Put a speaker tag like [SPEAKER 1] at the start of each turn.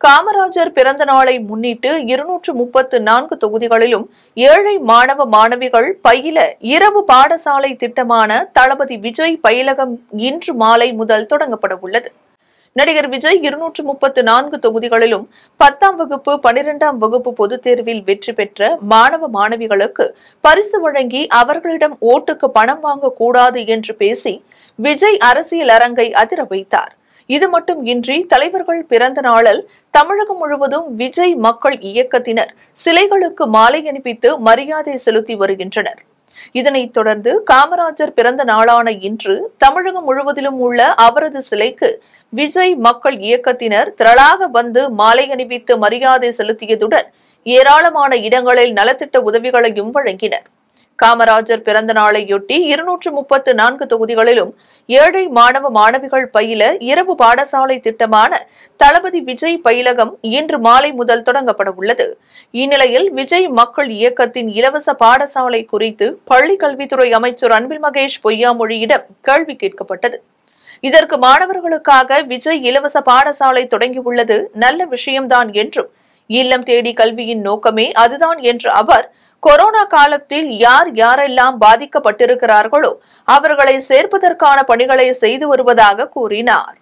[SPEAKER 1] காமராஜர் பிறந்த நாளை முன்னிட்டு இருநூற்று முப்பத்து நான்கு தொகுதிகளிலும் ஏழை மாணவ மாணவிகள் பயில இரவு பாடசாலை திட்டமான தளபதி விஜய் பயிலகம் இன்று மாலை முதல் தொடங்கப்பட உள்ளது. நடிகர் விஜய் இருநூற்று முப்பத்து நான்கு தொகுதிகளிலும் பத்தாம் வகுப்பு பனிரெண்டாம் வகுப்பு பொதுத் தேர்வில் வெற்றி பெற்ற மாணவ மாணவிகளுக்கு பரிசு வழங்கி அவர்களிடம் ஓட்டுக்கு பணம் வாங்கக்கூடாது என்று பேசி விஜய் அரசியல் அரங்கை அதிர வைத்தார். இது மட்டும் இன்றி தலைவர்கள் பிறந்த நாளில் தமிழகம் முழுவதும் விஜய் மக்கள் இயக்கத்தினர் சிலைகளுக்கு மாலை அணிவித்து மரியாதை செலுத்தி வருகின்றனர். இதனைத் தொடர்ந்து காமராஜர் பிறந்த நாளான இன்று தமிழகம் முழுவதிலும் உள்ள அவரது சிலைக்கு விஜய் மக்கள் இயக்கத்தினர் திரளாக வந்து மாலை அணிவித்து மரியாதை செலுத்தியதுடன் ஏராளமான இடங்களில் நலத்திட்ட உதவிகளையும் வழங்கினர். காமராஜர் பிறந்த நாளையொட்டி இருநூற்று முப்பத்து நான்கு தொகுதிகளிலும் ஏழை மாணவ மாணவிகள் பயில இரவு பாடசாலை திட்டமான தளபதி விஜய் பயிலகம் இன்று மாலை முதல் தொடங்கப்பட உள்ளது. இந்நிலையில் விஜய் மக்கள் இயக்கத்தின் இலவச பாடசாலை குறித்து பள்ளி கல்வித்துறை அமைச்சர் அன்பில் மகேஷ் பொய்யாமொழியிடம் கேள்வி கேட்கப்பட்டது. இதற்கு மாணவர்களுக்காக விஜய் இலவச பாடசாலை தொடங்கியுள்ளது நல்ல விஷயம்தான் என்றும் இல்லம் தேடி கல்வியின் நோக்கமே அதுதான் என்ற அவர் கொரோனா காலத்தில் யார் யாரெல்லாம் பாதிக்கப்பட்டிருக்கிறார்களோ அவர்களை சேர்ப்பதற்கான பணிகளை செய்து வருவதாக கூறினார்.